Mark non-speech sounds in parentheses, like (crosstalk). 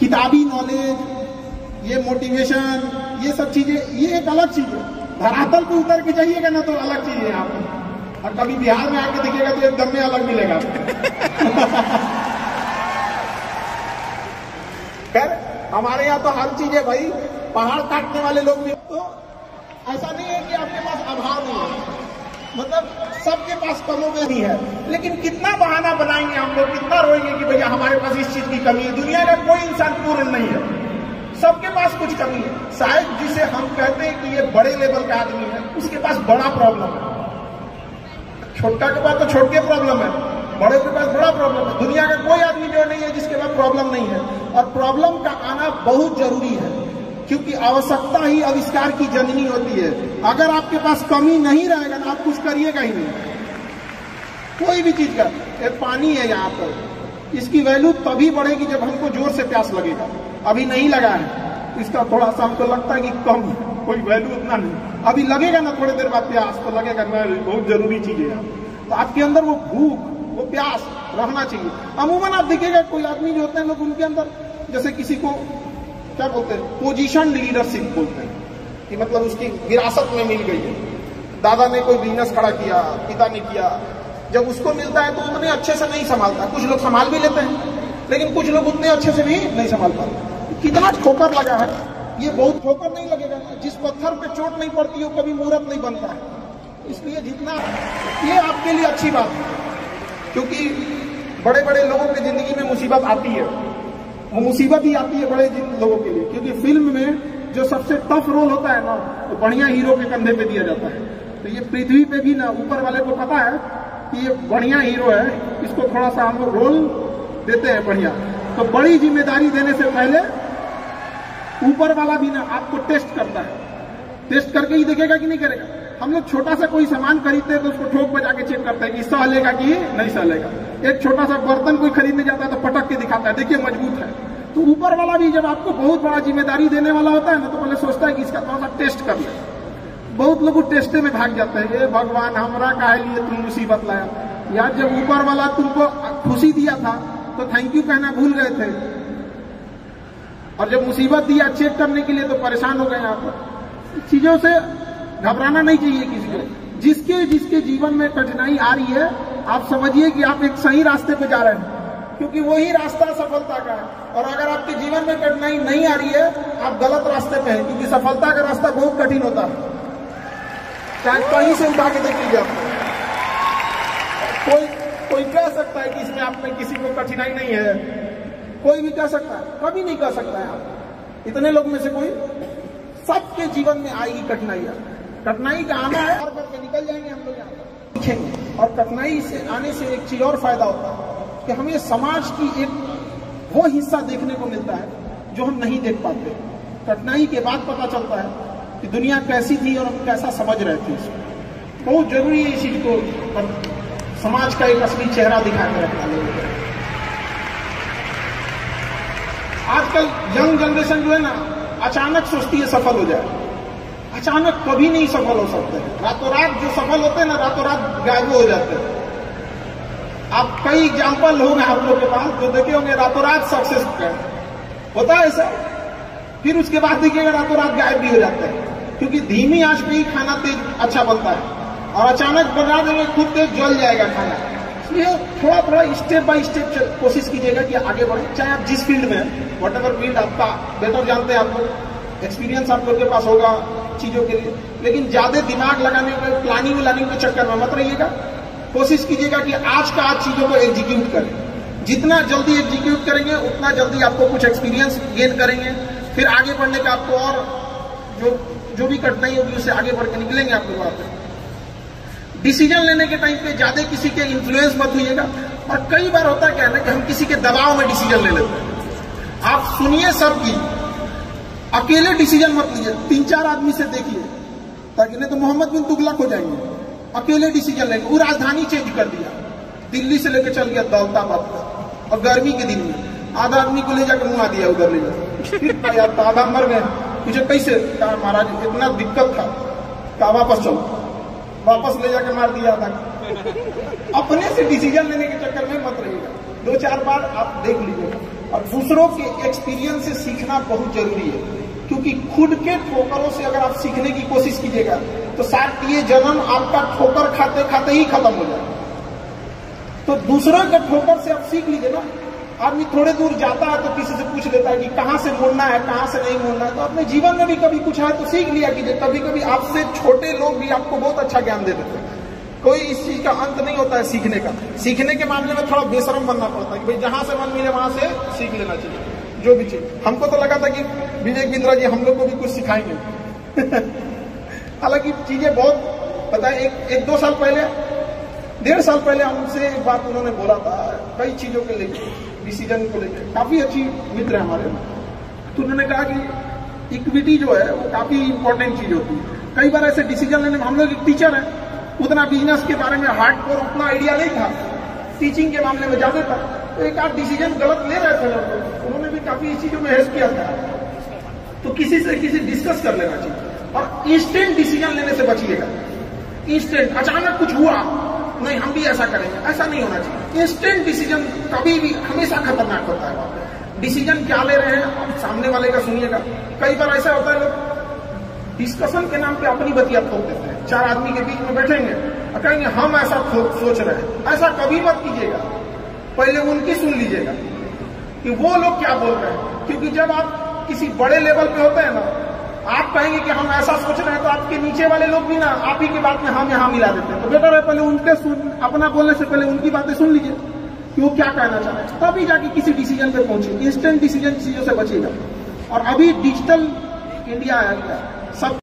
किताबी नॉलेज ये मोटिवेशन ये सब चीज़ें, ये एक अलग चीज़ है। धरातल पे उतर के जाइएगा ना तो अलग चीज़ है पर और कभी बिहार में आके देखिएगा तो एकदम में अलग मिलेगा। (laughs) खैर, हमारे यहाँ तो हर चीज़ है भाई। पहाड़ काटने वाले लोग भी तो ऐसा नहीं है कि आपके पास अभाव नहीं है। मतलब सबके पास कमो में नहीं है। लेकिन कितना बहाना बनाएँगे हम लोग, कितना रोएँगे कि भैया हमारे पास इस चीज़ की कमी है। दुनिया का कोई इंसान पूर्ण नहीं है। सबके पास कुछ कमी है। शायद जिसे हम कहते हैं कि ये बड़े लेवल का आदमी है, उसके पास बड़ा प्रॉब्लम है। छोटा के पास तो छोटे प्रॉब्लम है। बड़े के पास बड़ा प्रॉब्लम है। दुनिया का कोई आदमी जो नहीं है, जिसके पास प्रॉब्लम नहीं है। और प्रॉब्लम का आना बहुत ज़रूरी है। क्योंकि आवश्यकता ही आविष्कार की जननी होती है। अगर आपके पास कमी नहीं रहेगा ना आप कुछ करिएगा ही नहीं। कोई भी चीज़ का, ये पानी है यहाँ पर। इसकी वैल्यू तभी बढ़ेगी जब हमको ज़ोर से प्यास लगेगा। अभी नहीं लगा है। इसका थोड़ा सा हमको लगता है कि कम कोई वैल्यू उतना नहीं। अभी लगेगा ना थोड़ी देर बाद प्यास तो लगेगा ना, बहुत ज़रूरी चीज़ है तो आपके अंदर वो भूख, वो प्यास रहना चाहिए। अमूमन आप देखिएगा, कोई आदमी जो होते हैं लोग उनके अंदर, जैसे किसी को क्या बोलते हैं पोजीशन लीडरशिप बोलते हैं। कि मतलब उसकी विरासत में मिल गई है। दादा ने कोई बिज़नेस खड़ा किया, पिता ने किया। जब उसको मिलता है तो उतने अच्छे से नहीं संभालता। कुछ लोग संभाल भी लेते हैं, लेकिन कुछ लोग उतने अच्छे से भी नहीं संभाल पाते। कितना ठोकर लगा है। ये बहुत ठोकर नहीं लगेगा। जिस पत्थर पे चोट नहीं पड़ती, वो कभी मुहूर्त नहीं बनता है। इसलिए जितना, ये आपके लिए अच्छी बात है। क्योंकि बड़े बड़े लोगों की ज़िंदगी में मुसीबत आती है। मुसीबत ही आती है बड़े जिन लोगों के लिए। क्योंकि फ़िल्म में जो सबसे टफ रोल होता है ना, वो बढ़िया हीरो के कंधे पे दिया जाता है। तो ये पृथ्वी पे भी ना, ऊपर वाले को पता है कि ये बढ़िया हीरो है, इसको थोड़ा सा हम लोग रोल देते हैं बढ़िया। तो बड़ी ज़िम्मेदारी देने से पहले ऊपर वाला भी ना आपको टेस्ट करता है। टेस्ट करके ही देखेगा कि नहीं करेगा। हम लोग छोटा सा कोई सामान खरीदते हैं तो उसको ठोक बजा के चेक करते हैं कि सह लेगा कि नहीं सह लेगा। एक छोटा सा बर्तन कोई खरीदने जाता है तो पटक के दिखाता है। देखिए, मज़बूत है। तो ऊपर वाला भी जब आपको बहुत बड़ा ज़िम्मेदारी देने वाला होता है ना तो पहले सोचता है कि इसका थोड़ा सा टेस्ट कर ले। बहुत लोग टेस्टे में भाग जाते हैं। ये भगवान, हमरा काहे लिए तुम मुसीबत लाया? यार, जब ऊपर वाला तुमको खुशी दिया था तो थैंक यू कहना भूल गए थे। और जब मुसीबत दिया चेक करने के लिए तो परेशान हो गए आप। चीज़ों से घबराना नहीं चाहिए किसी को। जिसके जिसके जीवन में कठिनाई आ रही है, आप समझिए कि आप एक सही रास्ते पे जा रहे हैं। क्योंकि वही रास्ता सफलता का है। और अगर आपके जीवन में कठिनाई नहीं आ रही है, आप गलत रास्ते पे हैं, क्योंकि सफलता का रास्ता बहुत कठिन होता है। चाहे कहीं से उठा के देख लीजिए कोई कोई कह सकता है कि इसमें आप में किसी को कठिनाई नहीं है। कोई भी कह सकता है, कभी नहीं कह सकता है आप। इतने लोग में से कोई? सबके जीवन में आएगी कठिनाइयाँ कठिनाई का आना है। और करके निकल जाएँगे हम लोग यहाँ और कठिनाई से आने से एक चीज़ और फ़ायदा होता है कि हमें समाज की एक वो हिस्सा देखने को मिलता है जो हम नहीं देख पाते। कठिनाई के बाद पता चलता है कि दुनिया कैसी थी और हम कैसा समझ रहे थे इसको। बहुत ज़रूरी है इस चीज़ को समाज का एक असली चेहरा दिखा के रखना लोगों आजकल यंग जनरेशन जो है ना अचानक सोचती है सफल हो जाए। अचानक कभी नहीं सफल हो सकते। रातों रात जो सफल होते हैं ना, रातों रात गायब हो जाते हैं। आप कई एग्ज़ाम्पल होंगे आप लोग के पास जो देखे होंगे, रातों रात सक्सेस होता है ऐसा? फिर उसके बाद देखिएगा, रातों रात गायब भी हो जाते हैं। क्योंकि धीमी आँच पे ही खाना तेज अच्छा बनता है। और अचानक बना देंगे खुद तेज जल जाएगा खाना। इसलिए थोड़ा थोड़ा स्टेप बाय स्टेप कोशिश कीजिएगा कि आगे बढ़े। चाहे आप जिस फ़ील्ड में वट एवर फ़ील्ड आपका बेटर जानते हैं आप लोग एक्सपीरियंस आप लोग के पास होगा। चीज़ों के लिए। लेकिन ज़्यादा दिमाग लगाने के प्लानिंग व्लानिंग के चक्कर में मत रहिएगा। कोशिश कीजिएगा कि आज का आज चीज़ों को एग्जीक्यूट करें। जितना जल्दी एग्जीक्यूट करेंगे, उतना जल्दी आपको कुछ एक्सपीरियंस गेन करेंगे। फिर आगे बढ़ने का आपको और जो जो भी कठिनाई होगी, उससे आगे बढ़ के निकलेंगे आप लोग वहाँ डिसीज़न लेने के टाइम पे ज़्यादा किसी के इन्फ्लुएंस मत होइएगा। और कई बार होता क्या है ना कि हम किसी के दबाव में डिसीज़न ले लेते हैं। आप सुनिए सबकी अकेले डिसीज़न मत लीजिए। तीन चार आदमी से देखिए। ताकि नहीं तो मोहम्मद बिन तुगलक हो जाएँगे। अकेले डिसीज़न लेंगे। वो राजधानी चेंज कर दिया। दिल्ली से लेकर चल गया, दौलताबाद तक। और गर्मी के दिन में आधा आदमी को ले जाकर मुआ दिया उधर ले जाकर। आधा मर गए मुझे कैसे? कहा, महाराज, इतना दिक्कत था। कहा, वापस चलो। वापस ले जाकर मार दिया था अपने से डिसीज़न लेने के चक्कर में मत रहिएगा। दो चार बार आप देख लीजिए। और दूसरों के एक्सपीरियंस से सीखना बहुत ज़रूरी है। क्योंकि खुद के ठोकरों से अगर आप सीखने की कोशिश कीजिएगा तो शायद ये जन्म आपका ठोकर खाते खाते ही खत्म हो जाए। तो दूसरों के ठोकर से आप सीख लीजिए ना, आदमी थोड़े दूर जाता है तो किसी से पूछ लेता है कि कहाँ से मुड़ना है, कहाँ से नहीं मुड़ना है। तो अपने जीवन में भी कभी कुछ है तो सीख लिया कीजिए। कभी कभी आपसे छोटे लोग भी आपको बहुत अच्छा ज्ञान दे देते हैं। कोई इस चीज़ का अंत नहीं होता है सीखने का। सीखने के मामले में थोड़ा बेशरम बनना पड़ता है कि भाई जहाँ से मन मिले वहाँ से सीख लेना चाहिए, जो भी चीज़। हमको तो लगा था कि विवेक बिंद्रा जी हम लोग को भी कुछ सिखाएँगे। (laughs) हालाँकि चीज़ें बहुत, पता है, एक एक दो साल पहले, डेढ़ साल पहले हमसे एक बात उन्होंने बोला था, कई चीज़ों के लेके डिसीज़न को लेके। काफ़ी अच्छी मित्र है हमारे। तो उन्होंने कहा कि इक्विटी जो है, वो काफ़ी इंपॉर्टेंट चीज़ होती है। कई बार ऐसे डिसीज़न लेने में हम लोग एक टीचर है, उतना बिज़नेस के बारे में हार्ड कोर उतना आइडिया नहीं था। टीचिंग के मामले में ज़्यादा था। तो एक आध डिसीज़न गलत ले रहे थे लोग। उन्होंने भी काफ़ी इस चीज़ों में हेल्प किया था। तो किसी से किसी डिस्कस कर लेना चाहिए। और इंस्टेंट डिसीज़न लेने से बचिएगा। इंस्टेंट अचानक कुछ हुआ, नहीं, हम भी ऐसा करेंगे। ऐसा नहीं होना चाहिए। इंस्टेंट डिसीज़न कभी भी हमेशा खतरनाक होता है। डिसीज़न क्या ले रहे हैं, आप सामने वाले का सुनिएगा। कई बार ऐसा होता है, लोग डिस्कशन के नाम पे अपनी बतिया थोप देते हैं। चार आदमी के बीच में बैठेंगे और कहेंगे, हम ऐसा सोच रहे हैं। ऐसा कभी मत कीजिएगा। पहले उनकी सुन लीजिएगा कि वो लोग क्या बोल रहे हैं। क्योंकि जब आप किसी बड़े लेवल पे होते हैं ना, आप कहेंगे कि हम ऐसा सोच रहे हैं तो आपके नीचे वाले लोग भी ना, आप ही की बात में हम यहाँ मिला देते हैं। तो बेटर है पहले उनके सुन, अपना बोलने से पहले उनकी बातें सुन लीजिए कि वो क्या कहना चाह रहे हैं। तभी जाके किसी डिसीज़न पे पहुँचे इंस्टेंट डिसीज़न चीज़ों से बचेगा और अभी डिजिटल इंडिया आया सब